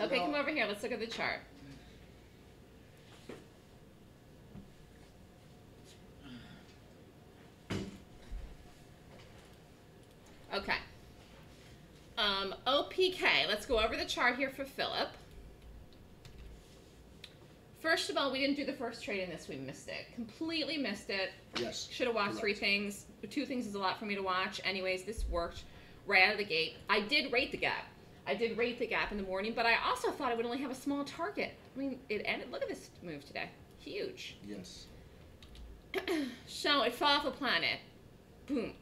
Okay, come over here. Let's look at the chart. Okay. Um, OPK. Let's go over the chart here for Philip. First of all, we didn't do the first trade in this. We missed it. Completely missed it. Yes. Should have watched three things. Two things is a lot for me to watch. Anyways, this worked right out of the gate. I did rate the gap. I did rate the gap in the morning, but I also thought it would only have a small target. I mean, it ended. Look at this move today. Huge. Yes. So it fell off a planet. Boom.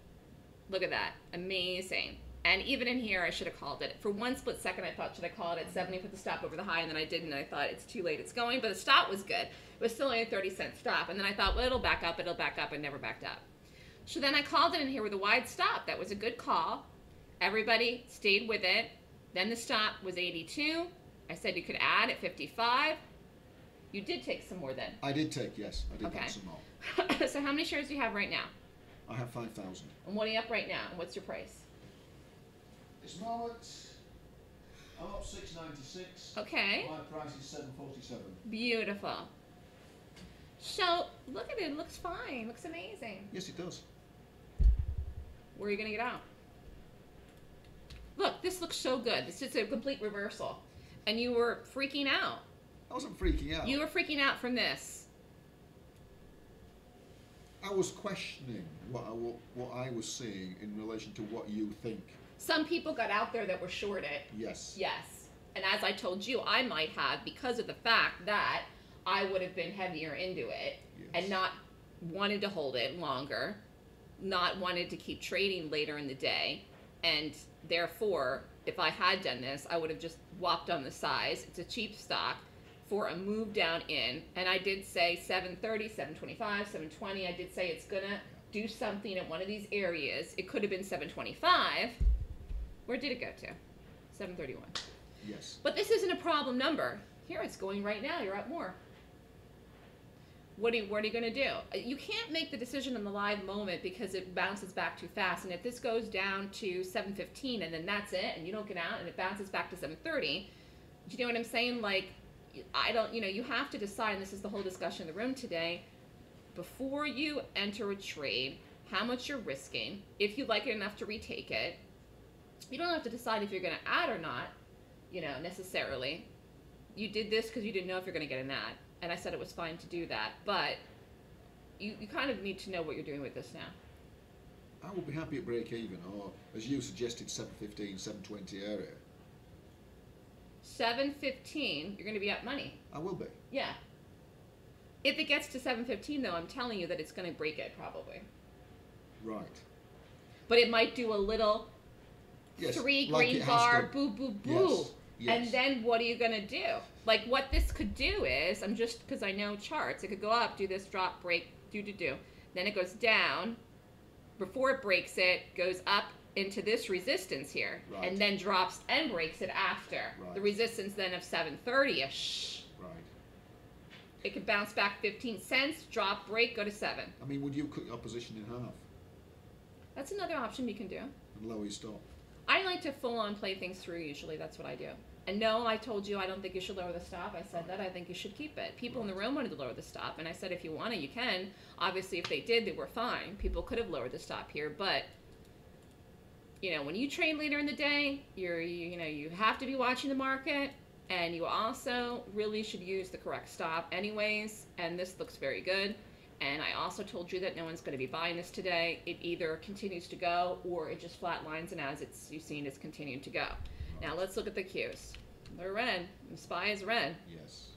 Look at that. Amazing. And even in here, I should have called it. For one split second, I thought, should I call it at 70, put the stop over the high, and then I didn't. I thought, it's too late, it's going. But the stop was good. It was still only a 30 cent stop. And then I thought, well, it'll back up, it'll back up, and never backed up. So then I called it in here with a wide stop. That was a good call. Everybody stayed with it. Then the stop was 82. I said you could add at 55. You did take some more then. I did take, yes. I did Okay. take some more. so how many shares do you have right now? I have 5,000. And what are you up right now? And what's your price? This moment, I'm up 696. Okay. My price is 747. Beautiful. So look at it. It looks fine. Looks amazing. Yes, it does. Where are you gonna get out? Look, this looks so good. This is a complete reversal. And you were freaking out. I wasn't freaking out. You were freaking out from this. I was questioning what I, what, what I was seeing in relation to what you think. Some people got out there that were shorted. Yes. Yes. And as I told you, I might have because of the fact that I would have been heavier into it Yes. and not wanted to hold it longer, not wanted to keep trading later in the day. And therefore, if I had done this, I would have just whopped on the size. It's a cheap stock for a move down in. And I did say 730, 725, 720. I did say it's going to do something at one of these areas. It could have been 725. Where did it go to? 731. Yes. But this isn't a problem number. Here it's going right now. You're up more. What are you, what are you going to do? You can't make the decision in the live moment because it bounces back too fast. And if this goes down to 7:15 and then that's it, and you don't get out, and it bounces back to 7:30, do you know what I'm saying? Like, I don't. You know, you have to decide. And this is the whole discussion in the room today. Before you enter a trade, how much you're risking. If you like it enough to retake it, you don't have to decide if you're going to add or not you know, necessarily. You did this because you didn't know if you're going to get an ad. And I said it was fine to do that. But you, you kind of need to know what you're doing with this now. I would be happy at break even, or as you suggested, 715, 720 area. 715, you're going to be up money. I will be. Yeah. If it gets to 715, though, I'm telling you that it's going to break it probably. Right. But it might do a little Yes. three like green bar, done. boo, boo, boo. Yes. Yes. And then what are you going to do? Like what this could do is, I'm just because I know charts, it could go up, do this, drop, break, do, do, do. Then it goes down. Before it breaks it, goes up into this resistance here, Right. and then drops and breaks it after. Right. The resistance then of 730 ish. Right. It could bounce back 15 cents, drop, break, go to 7. I mean, would you cut your position in half That's another option you can do. and lower your stop? I like to full on play things through usually. That's what I do. And no, I told you I don't think you should lower the stop. I said that. I think you should keep it. People in the room wanted to lower the stop, and I said if you want to, you can. Obviously, if they did, they were fine. People could have lowered the stop here, but you know, when you trade later in the day, you're you, you know you have to be watching the market, and you also really should use the correct stop, anyways. And this looks very good. And I also told you that no one's going to be buying this today. It either continues to go or it just flatlines, and as it's you've seen, it's continuing to go. Now let's look at the cues. They're red. The SPY is red. Yes.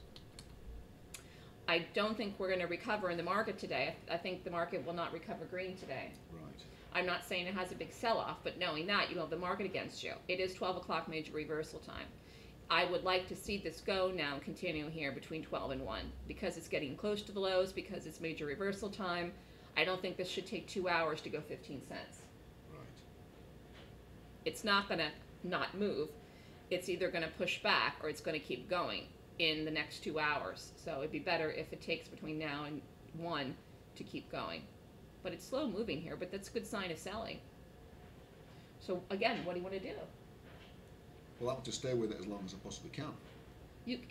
I don't think we're going to recover in the market today. I I think the market will not recover green today. Right. I'm not saying it has a big sell-off, but knowing that, you have the market against you. It is 12 o'clock major reversal time. I would like to see this go now and continue here between 12 and 1 because it's getting close to the lows, because it's major reversal time. I don't think this should take two hours to go 15 cents. Right. It's not going to not move. It's either going to push back or it's going to keep going in the next two hours. So it'd be better if it takes between now and 1 to keep going. But it's slow moving here, but that's a good sign of selling. So again, what do you want to do? Well, I'll to stay with it as long as I possibly can. You.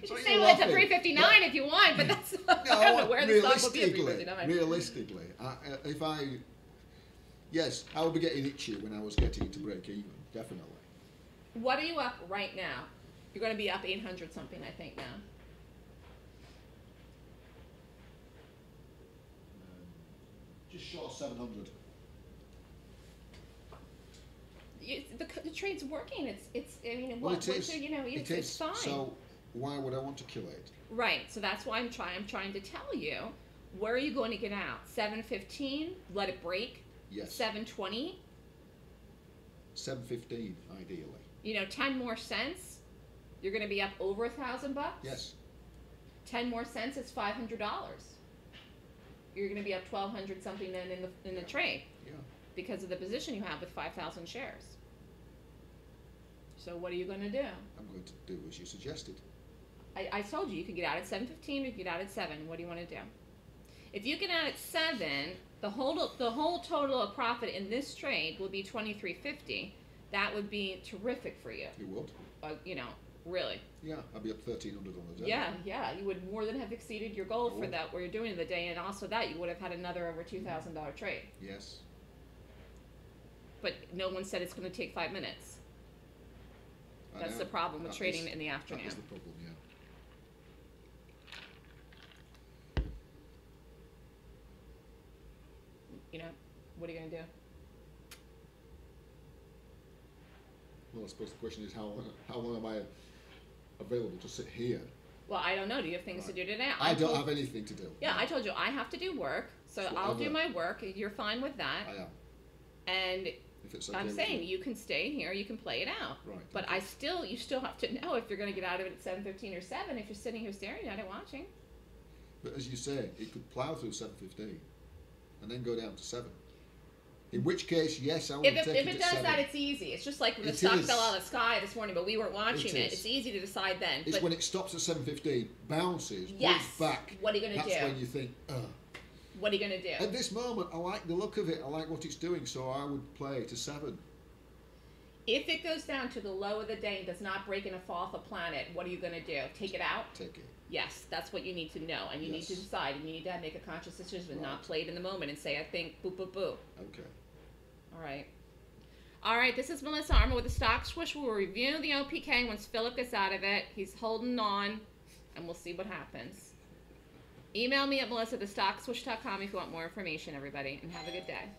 You so can stay with it to 359 if you want, but that's not, no, I don't know where the stock will be 359. Realistically, I, if I, yes, I would be getting itchy when I was getting to break even, definitely. What are you up right now? You're going to be up 800 something, I think, now. Um, just short 700 the, the trade's working. It's it's. I mean, Well, what, it you know, it's, is. it's fine. So why would I want to kill it? Right. So that's why I'm trying. I'm trying to tell you. Where are you going to get out? 715. Let it break. Yes. 720. Seven fifteen, ideally. You know, 10 more cents. You're going to be up over a thousand bucks. Yes. 10 more cents is $500. You're going to be up 1200 something then in the in the trade. Because of the position you have with 5,000 shares. So what are you going to do? I'm going to do as you suggested. I, I told you you could get out at seven fifteen or you could get out at seven. What do you want to do? If you get out at seven, the whole the whole total of profit in this trade will be twenty three fifty. That would be terrific for you. You would. Uh, you know, really. Yeah. I'd be up thirteen hundred on the day. Yeah, yeah. You would more than have exceeded your goal for that what you're doing in the day, and also that you would have had another over two thousand dollar trade. Yes. But no one said it's going to take five minutes. I That's know. the problem with That trading is- in the That afternoon. is the problem. Yeah. You know, what are you going to do? Well, I suppose the question is how long, how long am I available to sit here? Well, I don't know. Do you have things to do today? I don't told- have anything to do. Yeah, I told you I have to do work, so I'll do my work. You're fine with that, I am. and If it's okay I'm with saying you. can stay here, you can play it out. Right. But okay. I still, you still have to know if you're going to get out of it at seven fifteen or seven. If you're sitting here staring at it, watching. But as you say, it could plough through seven fifteen, and then go down to seven. In which case, yes, I would If it, take if it it does seven. that, it's easy. It's just like when the stock is. fell out of the sky this morning, but we weren't watching It it. It's easy to decide then. It's when it stops at seven fifteen, bounces, yes, back. what are you going to do? That's when you think, Ugh. What are you going to do? At this moment, I like the look of it. I like what it's doing, so I would play to seven. If it goes down to the low of the day and does not break and fall off a planet, what are you going to do? Take it out? Take it. Yes, that's what you need to know, and you need to decide, and you need to make a conscious decision, and not play it in the moment and say, "I think boo boo boo." Okay. All right. All right. This is Melissa Armo with the Stock Swoosh. We'll review the OPK once Philip gets out of it. He's holding on, and we'll see what happens. Email me at melissa at if you want more information, everybody, and have a good day.